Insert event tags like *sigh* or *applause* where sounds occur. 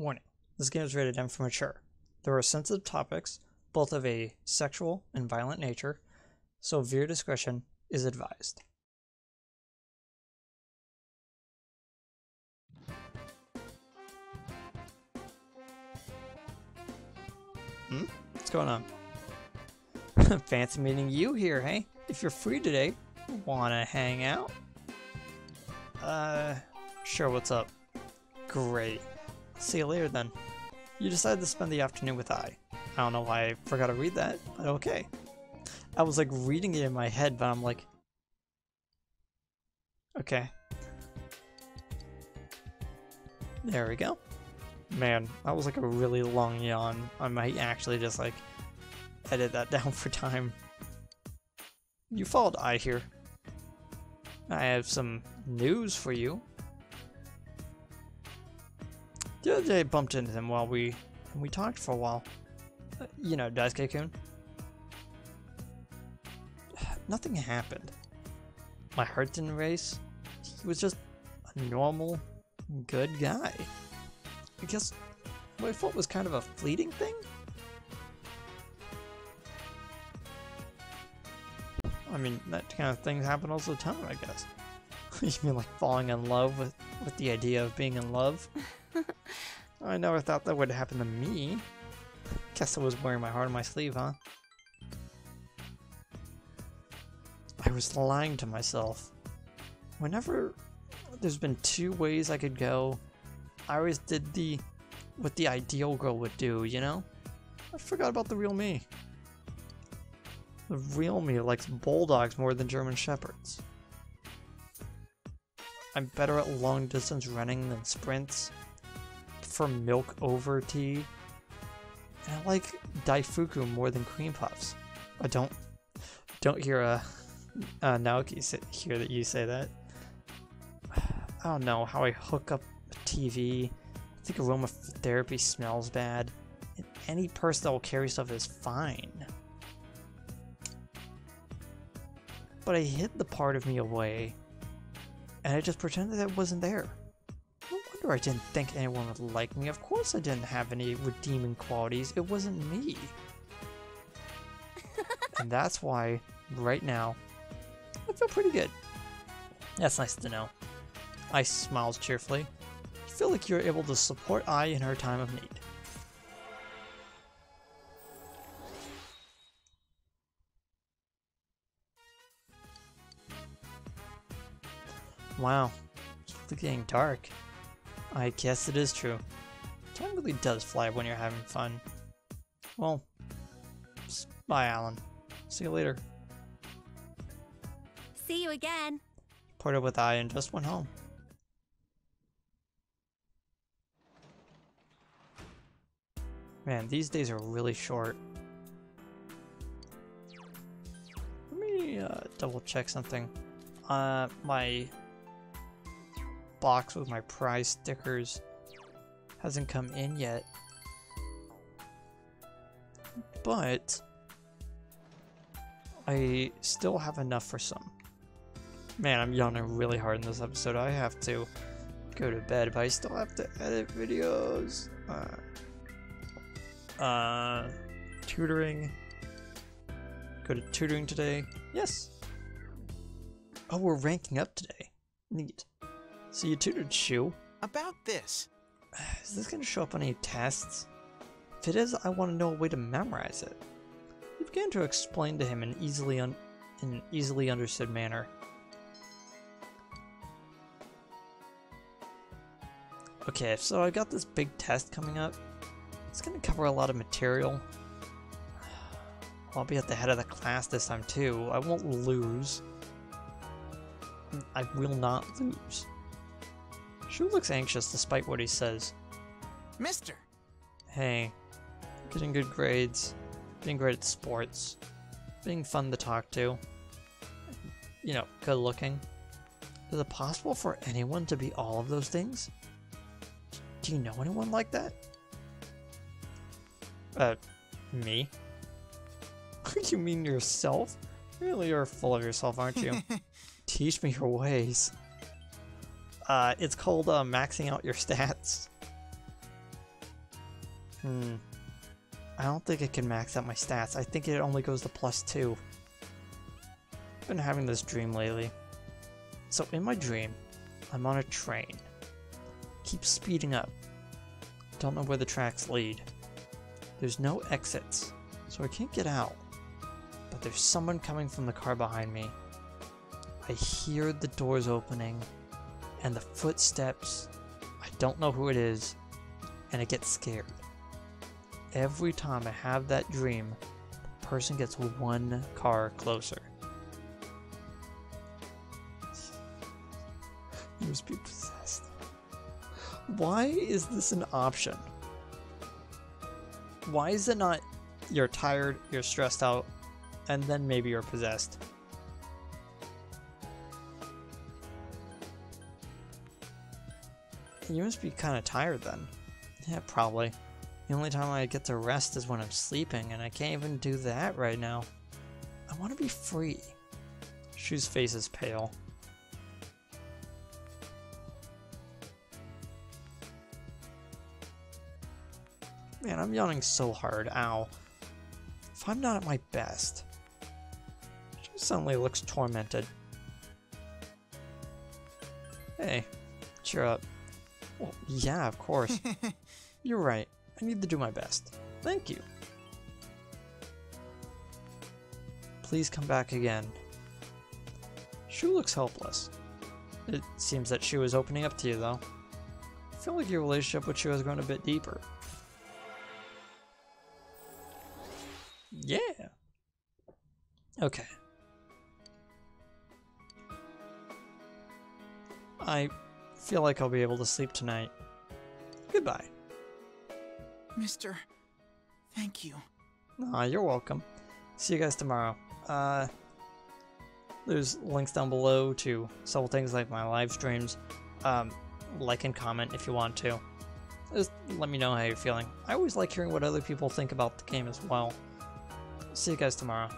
Warning this game is rated M for mature. There are sensitive topics, both of a sexual and violent nature, so viewer discretion is advised. Hmm? What's going on? *laughs* Fancy meeting you here, hey? If you're free today, wanna hang out? Uh, sure, what's up? Great. See you later then. You decided to spend the afternoon with Ai. I don't know why I forgot to read that, but okay. I was like reading it in my head, but I'm like, okay. There we go. Man, that was like a really long yawn. I might actually just like edit that *laughs* down for time. You followed Ai here. I have some news for you. The other day I bumped into him while we we talked for a while. Uh, you know, Daisuke-kun. *sighs* Nothing happened. My heart didn't race. He was just a normal, good guy. I guess what I thought was kind of a fleeting thing? I mean, that kind of thing happen all the time, I guess. *laughs* you mean like falling in love with, with the idea of being in love? *laughs* I never thought that would happen to me. Guess I was wearing my heart on my sleeve, huh? I was lying to myself. Whenever there's been two ways I could go, I always did the what the ideal girl would do, you know? I forgot about the real me. The real me likes bulldogs more than German shepherds. I'm better at long distance running than sprints. For milk over tea. And I like Daifuku more than cream puffs. I don't don't hear a uh, Naoki say, hear that you say that. I don't know how I hook up a TV. I think aromatherapy smells bad. And any person that will carry stuff is fine. But I hid the part of me away, and I just pretended that it wasn't there. Wonder I didn't think anyone would like me. Of course I didn't have any redeeming qualities. It wasn't me. *laughs* and that's why, right now, I feel pretty good. That's nice to know. Ai smiles cheerfully. I feel like you're able to support Ai in her time of need. Wow, it's getting dark. I guess it is true. Time really does fly when you're having fun. Well, bye, Alan. See you later. See you again. Parted with Ai and just went home. Man, these days are really short. Let me uh, double check something. Uh, my box with my prize stickers hasn't come in yet. But I still have enough for some. Man, I'm yawning really hard in this episode. I have to go to bed, but I still have to edit videos. Uh, uh, tutoring. Go to tutoring today. Yes. Oh, we're ranking up today. Neat. So you tutored Shu. About this. *sighs* Is this going to show up on any tests? If it is, I want to know a way to memorize it. You began to explain to him in easily un in an easily understood manner. Okay, so I've got this big test coming up. It's going to cover a lot of material. *sighs* I'll be at the head of the class this time too. I won't lose. I will not lose. Shu looks anxious despite what he says. Mister! Hey, getting good grades, being great at sports, being fun to talk to, you know, good looking. Is it possible for anyone to be all of those things? Do you know anyone like that? Uh, me? *laughs* you mean yourself? Really, you're full of yourself, aren't you? *laughs* Teach me your ways. Uh, it's called uh, maxing out your stats. Hmm. I don't think it can max out my stats. I think it only goes to plus two. I've been having this dream lately. So in my dream, I'm on a train. Keep speeding up. Don't know where the tracks lead. There's no exits, so I can't get out. But there's someone coming from the car behind me. I hear the doors opening and the footsteps. I don't know who it is, and I get scared. Every time I have that dream, the person gets one car closer. You must be possessed. Why is this an option? Why is it not you're tired, you're stressed out, and then maybe you're possessed? You must be kind of tired then. Yeah, probably. The only time I get to rest is when I'm sleeping, and I can't even do that right now. I want to be free. Shu's face is pale. Man, I'm yawning so hard. Ow. If I'm not at my best. She suddenly looks tormented. Hey, cheer up. Well, yeah, of course. *laughs* You're right. I need to do my best. Thank you. Please come back again. Shu looks helpless. It seems that Shu is opening up to you, though. I feel like your relationship with Shu has grown a bit deeper. Yeah. Okay. I feel like I'll be able to sleep tonight. Goodbye. Mister, thank you. Aw, you're welcome. See you guys tomorrow. Uh, there's links down below to several things like my live streams. Um, like and comment if you want to. Just let me know how you're feeling. I always like hearing what other people think about the game as well. See you guys tomorrow.